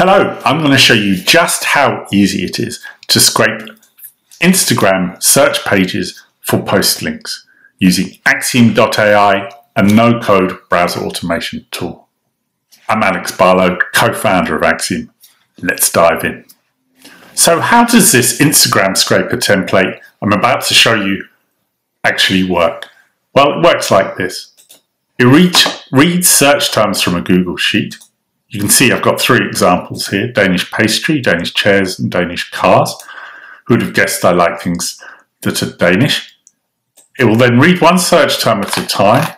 Hello, I'm going to show you just how easy it is to scrape Instagram search pages for post links using Axiom.ai a no-code browser automation tool. I'm Alex Barlow, co-founder of Axiom. Let's dive in. So how does this Instagram scraper template I'm about to show you actually work? Well, it works like this. It reads search terms from a Google Sheet you can see I've got three examples here, Danish pastry, Danish chairs and Danish cars. Who would have guessed I like things that are Danish? It will then read one search term at a time.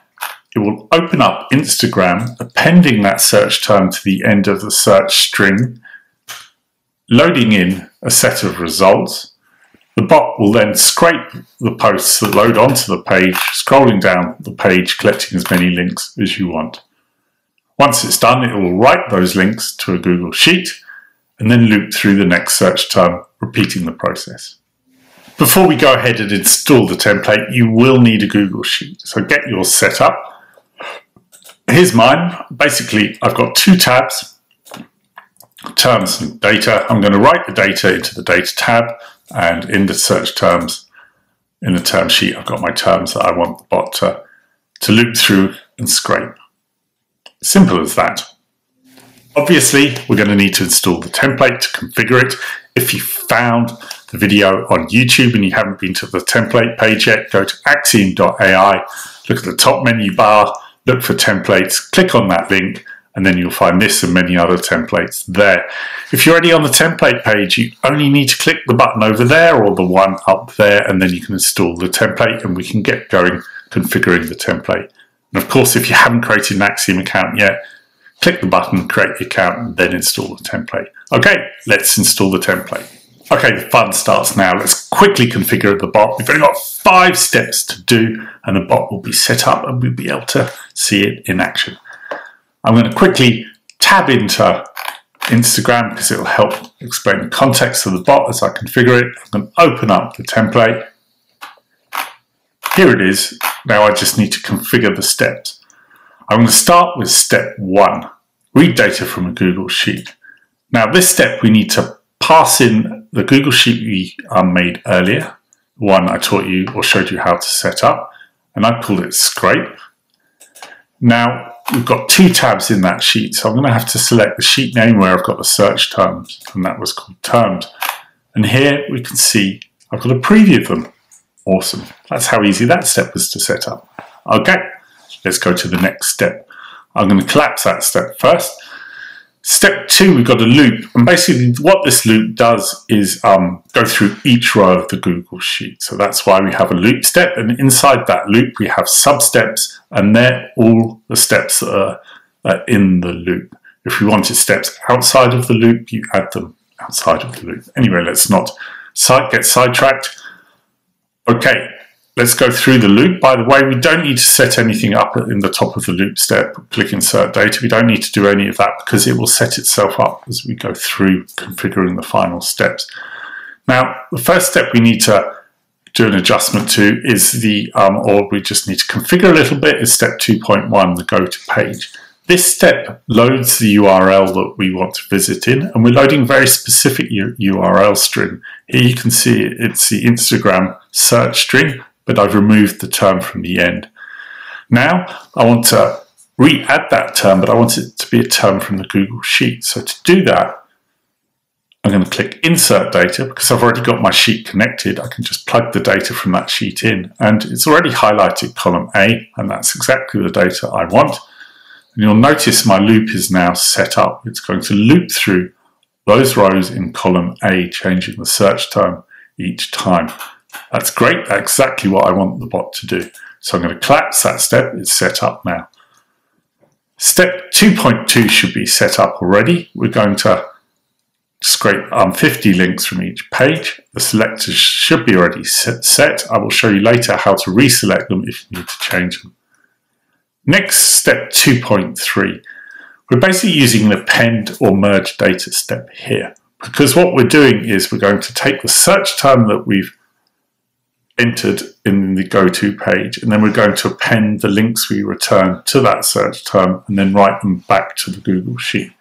It will open up Instagram, appending that search term to the end of the search string, loading in a set of results. The bot will then scrape the posts that load onto the page, scrolling down the page, collecting as many links as you want. Once it's done, it will write those links to a Google Sheet and then loop through the next search term, repeating the process. Before we go ahead and install the template, you will need a Google Sheet. So get yours set up. Here's mine. Basically, I've got two tabs, terms and data. I'm going to write the data into the data tab and in the search terms, in the term sheet, I've got my terms that I want the bot to, to loop through and scrape. Simple as that. Obviously, we're going to need to install the template to configure it. If you found the video on YouTube and you haven't been to the template page yet, go to axiom.ai, look at the top menu bar, look for templates, click on that link, and then you'll find this and many other templates there. If you're already on the template page, you only need to click the button over there or the one up there, and then you can install the template and we can get going configuring the template. And of course, if you haven't created an Axiom account yet, click the button, create the account, and then install the template. Okay, let's install the template. Okay, the fun starts now. Let's quickly configure the bot. We've only got five steps to do, and the bot will be set up and we'll be able to see it in action. I'm going to quickly tab into Instagram because it will help explain the context of the bot as I configure it. I'm going to open up the template. Here it is. Now I just need to configure the steps. I'm going to start with step one, read data from a Google Sheet. Now this step we need to pass in the Google Sheet we um, made earlier, one I taught you or showed you how to set up, and I called it Scrape. Now we've got two tabs in that sheet, so I'm going to have to select the sheet name where I've got the search terms, and that was called terms. And here we can see I've got a preview of them. Awesome. That's how easy that step was to set up. Okay, let's go to the next step. I'm going to collapse that step first. Step two, we've got a loop. And basically what this loop does is um, go through each row of the Google Sheet. So that's why we have a loop step. And inside that loop, we have sub-steps. And they're all the steps that are, are in the loop. If we wanted steps outside of the loop, you add them outside of the loop. Anyway, let's not get sidetracked. Okay, let's go through the loop. By the way, we don't need to set anything up in the top of the loop step. Click Insert Data. We don't need to do any of that because it will set itself up as we go through configuring the final steps. Now, the first step we need to do an adjustment to is the, um, or we just need to configure a little bit, is step 2.1, the go to page. This step loads the URL that we want to visit in, and we're loading a very specific URL string. Here you can see it's the Instagram search string, but I've removed the term from the end. Now I want to re-add that term, but I want it to be a term from the Google Sheet. So to do that, I'm going to click Insert Data because I've already got my sheet connected. I can just plug the data from that sheet in, and it's already highlighted column A, and that's exactly the data I want. And you'll notice my loop is now set up. It's going to loop through those rows in column A, changing the search term each time. That's great. That's exactly what I want the bot to do. So I'm going to collapse that step. It's set up now. Step 2.2 should be set up already. We're going to scrape um, 50 links from each page. The selectors should be already set. I will show you later how to reselect them if you need to change them. Next, step 2.3. We're basically using the append or merge data step here because what we're doing is we're going to take the search term that we've entered in the go-to page and then we're going to append the links we return to that search term and then write them back to the Google Sheet.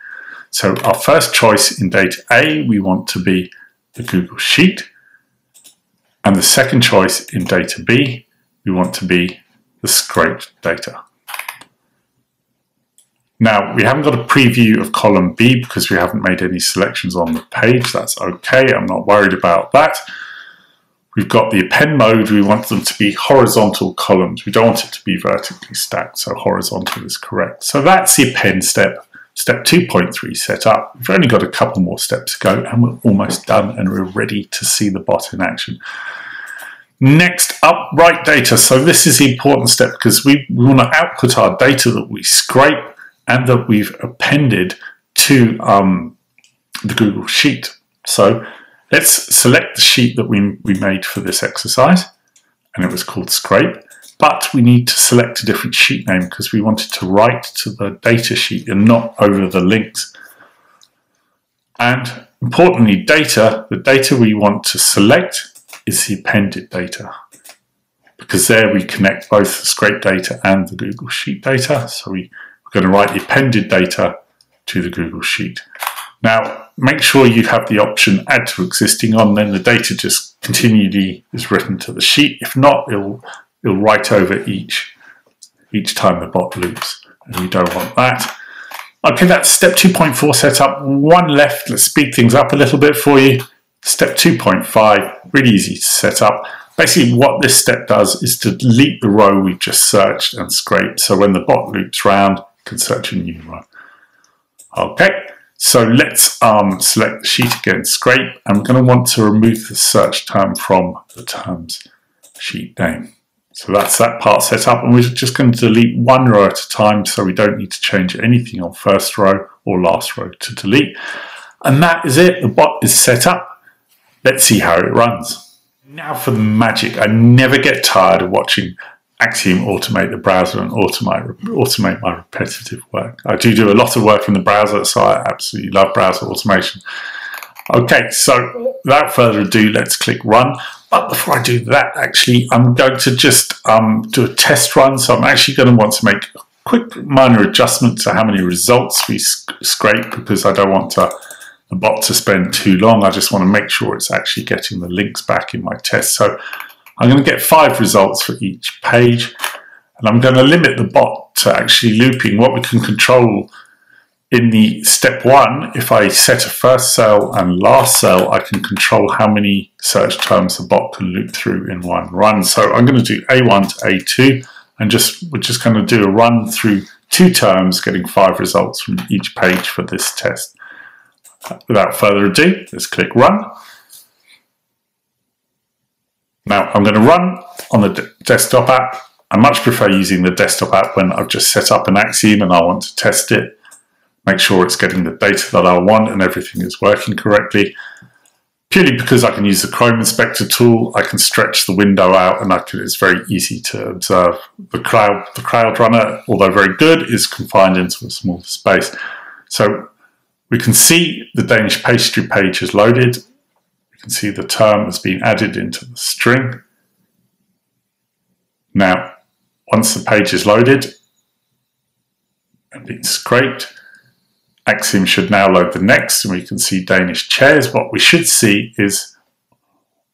So our first choice in data A, we want to be the Google Sheet. And the second choice in data B, we want to be the scraped data. Now, we haven't got a preview of column B because we haven't made any selections on the page. That's okay. I'm not worried about that. We've got the append mode. We want them to be horizontal columns. We don't want it to be vertically stacked, so horizontal is correct. So that's the append step. Step 2.3 set up. We've only got a couple more steps to go and we're almost done and we're ready to see the bot in action. Next up, write data. So this is the important step because we, we want to output our data that we scrape and that we've appended to um, the Google Sheet. So let's select the sheet that we, we made for this exercise, and it was called Scrape, but we need to select a different sheet name because we wanted to write to the data sheet and not over the links. And importantly, data, the data we want to select is the appended data because there we connect both the scrape data and the Google Sheet data. So we we're going to write the appended data to the Google Sheet. Now, make sure you have the option add to existing on, then the data just continually is written to the sheet. If not, it'll, it'll write over each, each time the bot loops, and we don't want that. Okay, that's step 2.4 set up. One left, let's speed things up a little bit for you. Step 2.5, really easy to set up. Basically, what this step does is to delete the row we've just searched and scraped. So when the bot loops round, search a new one. Okay, so let's um, select the sheet again, scrape. I'm going to want to remove the search term from the terms sheet name. So that's that part set up and we're just going to delete one row at a time so we don't need to change anything on first row or last row to delete. And that is it, the bot is set up. Let's see how it runs. Now for the magic. I never get tired of watching Axiom automate the browser and automate automate my repetitive work. I do do a lot of work in the browser, so I absolutely love browser automation. Okay, so without further ado, let's click run. But before I do that, actually, I'm going to just um, do a test run. So I'm actually going to want to make a quick minor adjustment to how many results we scrape because I don't want to, the bot to spend too long. I just want to make sure it's actually getting the links back in my test. So I'm going to get five results for each page and I'm going to limit the bot to actually looping what we can control in the step one, if I set a first cell and last cell, I can control how many search terms the bot can loop through in one run. So I'm going to do A1 to A2 and just we're just going to do a run through two terms, getting five results from each page for this test. Without further ado, let's click run. Now I'm going to run on the desktop app. I much prefer using the desktop app when I've just set up an Axiom and I want to test it, make sure it's getting the data that I want and everything is working correctly. Purely because I can use the Chrome Inspector tool, I can stretch the window out and can, it's very easy to observe. The cloud, the cloud runner, although very good, is confined into a small space. So we can see the Danish pastry page is loaded you can see the term has been added into the string. Now, once the page is loaded and been scraped, Axiom should now load the next and we can see Danish chairs. What we should see is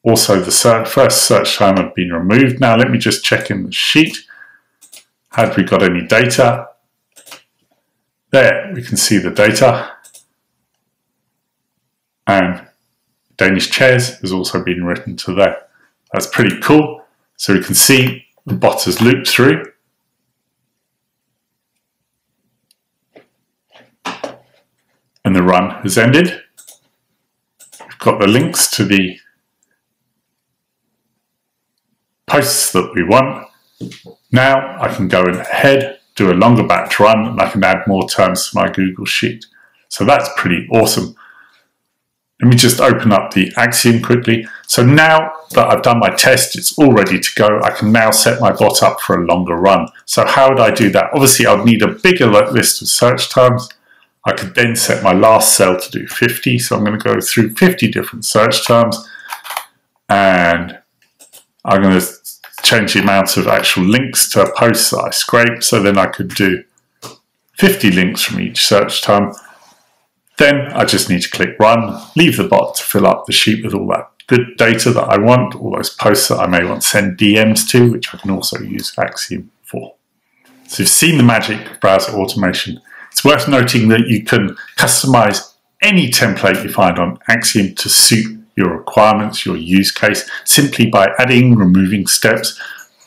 also the first search term had been removed. Now let me just check in the sheet. Had we got any data? There, we can see the data. And Danish chairs has also been written to there. That's pretty cool. So we can see the bot has looped through. And the run has ended. We've got the links to the posts that we want. Now I can go ahead, do a longer batch run, and I can add more terms to my Google Sheet. So that's pretty awesome. Let me just open up the Axiom quickly. So now that I've done my test, it's all ready to go. I can now set my bot up for a longer run. So how would I do that? Obviously, I'd need a bigger list of search terms. I could then set my last cell to do 50. So I'm going to go through 50 different search terms. And I'm going to change the amount of actual links to posts that I scrape. So then I could do 50 links from each search term Then I just need to click run, leave the bot to fill up the sheet with all that good data that I want, all those posts that I may want to send DMs to, which I can also use Axiom for. So you've seen the magic of browser automation. It's worth noting that you can customize any template you find on Axiom to suit your requirements, your use case, simply by adding, removing steps,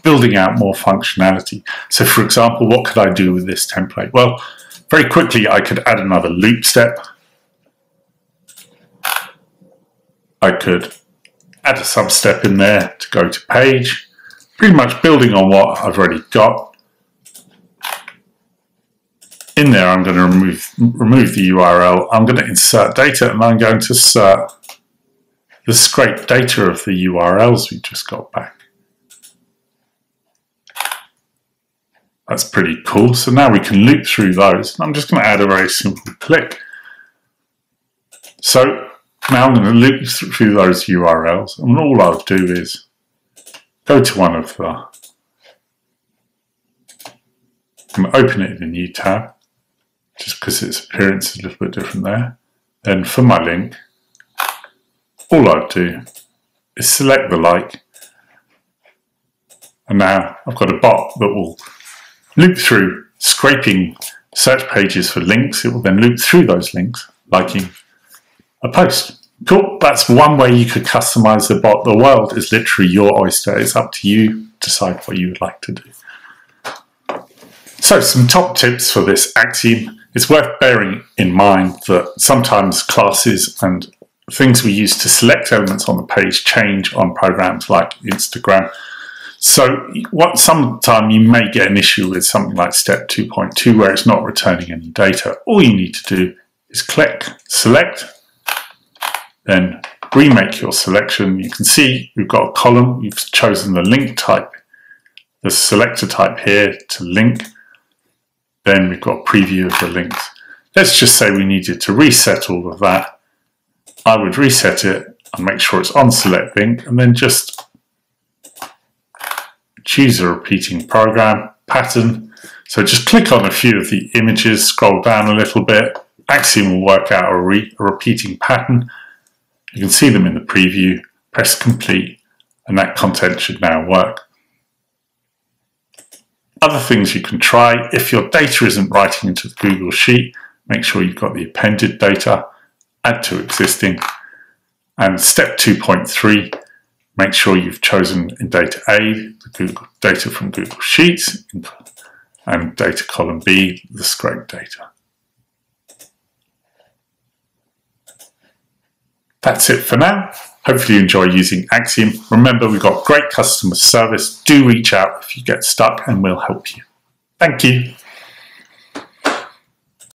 building out more functionality. So for example, what could I do with this template? Well, very quickly I could add another loop step. I could add a sub step in there to go to page, pretty much building on what I've already got. In there, I'm going to remove, remove the URL. I'm going to insert data and I'm going to insert the scraped data of the URLs we just got back. That's pretty cool. So now we can loop through those. I'm just going to add a very simple click. So now I'm going to loop through those URLs and all I'll do is go to one of the, I'm open it in a new tab just because its appearance is a little bit different there. Then for my link, all I'd do is select the like, and now I've got a bot that will loop through scraping search pages for links. It will then loop through those links, liking a post. Cool, that's one way you could customize the bot. The world is literally your oyster. It's up to you to decide what you would like to do. So some top tips for this Axiom. It's worth bearing in mind that sometimes classes and things we use to select elements on the page change on programs like Instagram. So what sometime you may get an issue with something like step 2.2 where it's not returning any data. All you need to do is click select, then remake your selection. You can see we've got a column, we've chosen the link type, the selector type here to link. Then we've got a preview of the links. Let's just say we needed to reset all of that I would reset it and make sure it's on select link and then just choose a repeating program pattern. So just click on a few of the images, scroll down a little bit. Axiom will work out a, re a repeating pattern. You can see them in the preview. Press complete and that content should now work. Other things you can try, if your data isn't writing into the Google Sheet, make sure you've got the appended data add to existing. And step 2.3, make sure you've chosen in data A, the Google data from Google Sheets, and data column B, the scrape data. That's it for now. Hopefully you enjoy using Axiom. Remember, we've got great customer service. Do reach out if you get stuck and we'll help you. Thank you.